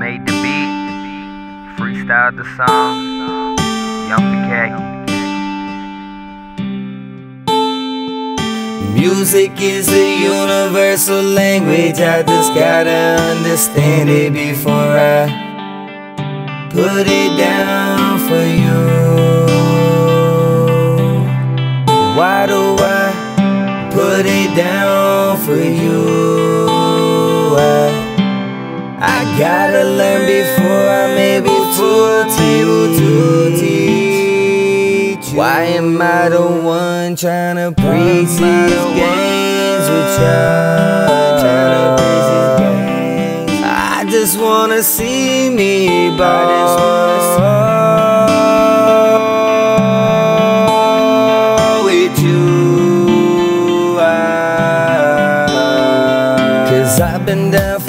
made the beat, freestyled the song, Young Decay. Music is a universal language, I just gotta understand it before I put it down for you. Why do I put it down for you? I, gotta learn before I'm able to to teach. Why am I the one trying to preach these games with y'all? I just wanna see me ball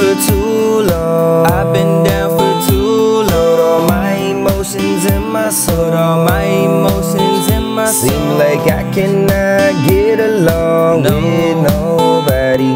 for too long. I've been down for too long. All my emotions in my soul. All my emotions in my soul. Seem like I cannot get along with nobody.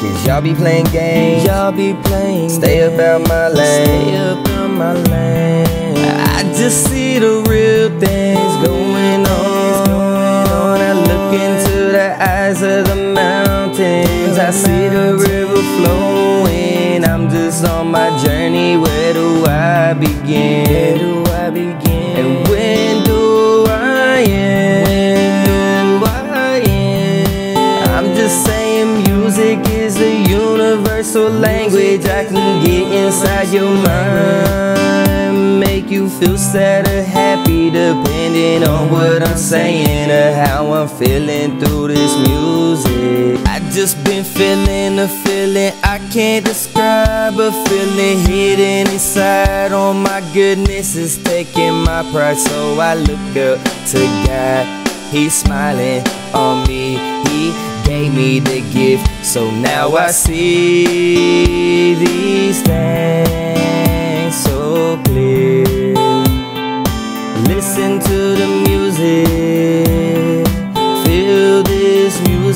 Cause y'all be playing games. Y'all be playing. Stay about my lane. Stay about my lane. I just see the real things going on. going on. I look into eyes of the mountains. I see the river flowing. I'm just on my journey. Where do I begin? Where do I begin? And when do I end? When do I end? I'm just saying music is a universal language. I can get inside your mind, make you feel sad or happy, depending on what I'm saying or how I'm feeling through this music. I just been feeling a feeling I can't describe, a feeling hidden inside. Oh my goodness, it's taking my pride, so I look up to God. He's smiling on me. He gave me the gift, so now I see these things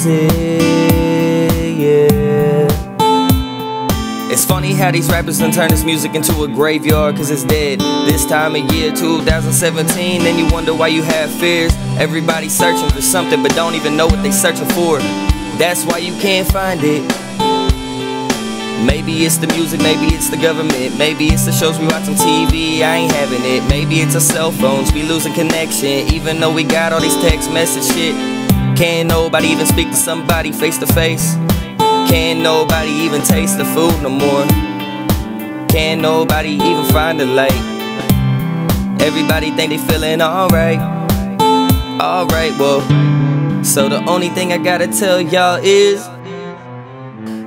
music, yeah. It's funny how these rappers done turn this music into a graveyard cause it's dead. This time of year, 2017, then you wonder why you have fears. Everybody searching for something but don't even know what they're searching for. That's why you can't find it. Maybe it's the music, maybe it's the government, maybe it's the shows we watch on TV, I ain't having it. Maybe it's our cell phones, we losing connection, even though we got all these text message shit. Can't nobody even speak to somebody face to face. Can't nobody even taste the food no more. Can't nobody even find the light. Everybody think they feeling alright. Alright, well. So the only thing I gotta tell y'all is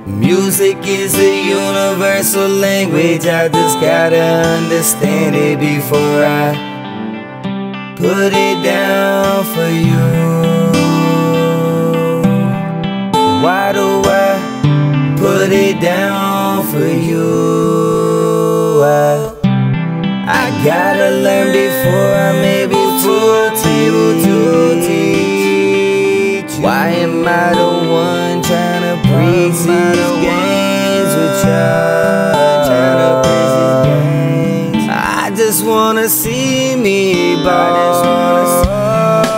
Music is a universal language. I just gotta understand it before I put it down for you. put it down for you. I, I gotta learn before I maybe fool to teach to Why am I the one trying to preach these games with you? I just wanna see me ball.